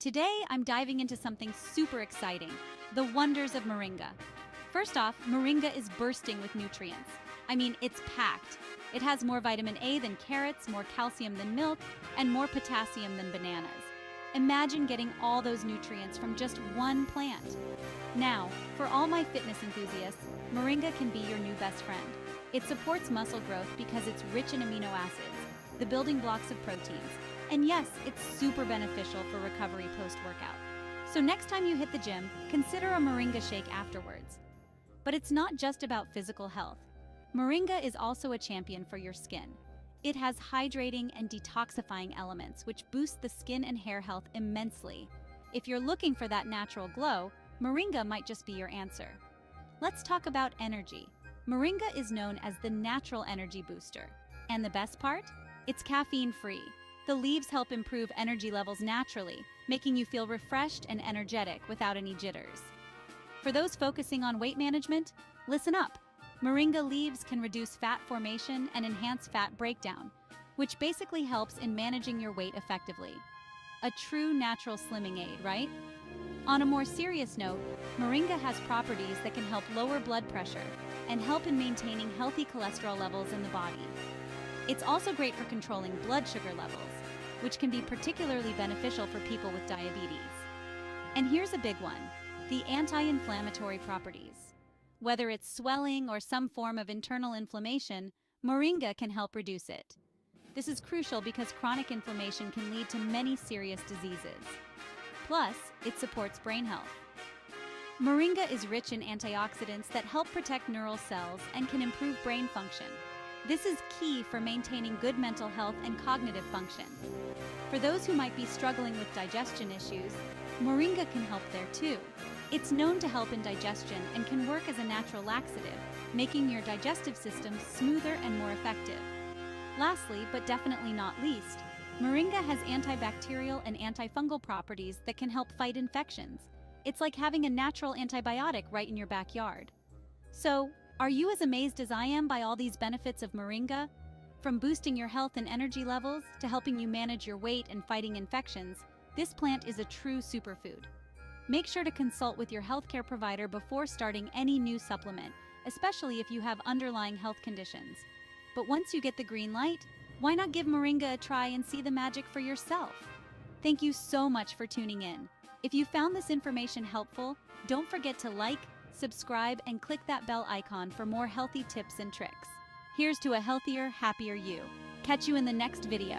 Today, I'm diving into something super exciting the wonders of moringa. First off, moringa is bursting with nutrients. I mean, it's packed. It has more vitamin A than carrots, more calcium than milk, and more potassium than bananas. Imagine getting all those nutrients from just one plant. Now, for all my fitness enthusiasts, moringa can be your new best friend. It supports muscle growth because it's rich in amino acids, the building blocks of proteins, and yes, it's super beneficial for recovery post-workout. So next time you hit the gym, consider a moringa shake afterwards. But it's not just about physical health. Moringa is also a champion for your skin. It has hydrating and detoxifying elements which boost the skin and hair health immensely. If you're looking for that natural glow, moringa might just be your answer. Let's talk about energy. Moringa is known as the natural energy booster. And the best part? It's caffeine-free. The leaves help improve energy levels naturally, making you feel refreshed and energetic without any jitters. For those focusing on weight management, listen up. Moringa leaves can reduce fat formation and enhance fat breakdown, which basically helps in managing your weight effectively. A true natural slimming aid, right? On a more serious note, moringa has properties that can help lower blood pressure and help in maintaining healthy cholesterol levels in the body. It's also great for controlling blood sugar levels, which can be particularly beneficial for people with diabetes. And here's a big one, the anti-inflammatory properties. Whether it's swelling or some form of internal inflammation, moringa can help reduce it. This is crucial because chronic inflammation can lead to many serious diseases. Plus, it supports brain health. Moringa is rich in antioxidants that help protect neural cells and can improve brain function. This is key for maintaining good mental health and cognitive function. For those who might be struggling with digestion issues, moringa can help there too. It's known to help in digestion and can work as a natural laxative, making your digestive system smoother and more effective. Lastly, but definitely not least, moringa has antibacterial and antifungal properties that can help fight infections. It's like having a natural antibiotic right in your backyard. So, are you as amazed as I am by all these benefits of moringa? From boosting your health and energy levels to helping you manage your weight and fighting infections, this plant is a true superfood. Make sure to consult with your healthcare provider before starting any new supplement, especially if you have underlying health conditions. But once you get the green light, why not give moringa a try and see the magic for yourself? Thank you so much for tuning in. If you found this information helpful, don't forget to like, subscribe, and click that bell icon for more healthy tips and tricks. Here's to a healthier, happier you. Catch you in the next video.